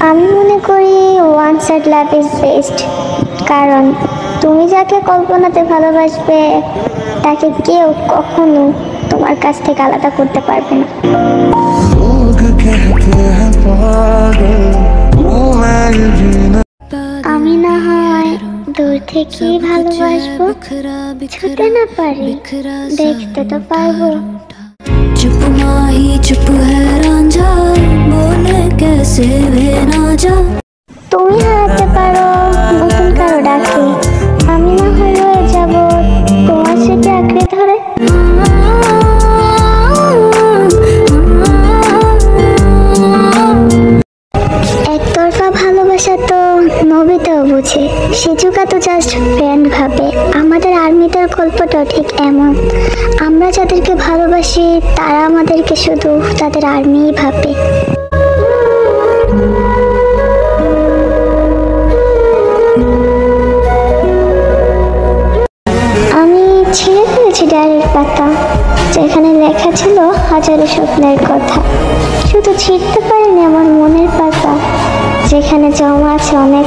আমি মনে করি one side love is best কারণ তুমি যাকে কল্পনাতে ভালোবাসবে তাকে কেউ কখনো তোমার কাছ থেকে আলাদা করতে পারবে না। আমি না হয় দূর থেকে ভালোবাসবো ছুটে না পারি দেখতে তো পারব। চুপ মাহি চুপ তুমি হারাতে পারো, নতুন কারও ডাকে। আমি না হয় যাব, তোমার স্মৃতি আঁকড়ে ধরে। একতরফা ভালোবাসা তো নবীতেও বুঝে। সিজুকা তো জাস্ট ফ্রেন্ড ভাবে। আমাদের আর্মিদের গল্পটাও ঠিক এমন। আমরা যাদেরকে ভালোবাসি, তারা আমাদেরকে শুধু তাদের আর্মিই ভাবে। ছিঁড়ে ফেলেছি ডায়ের পাতা, যেখানে লেখা ছিল হাজারো স্বপ্নের কথা। শুধু ছিঁড়তে পারিনি আমার মনের পাতা, যেখানে জমা আছে অনেক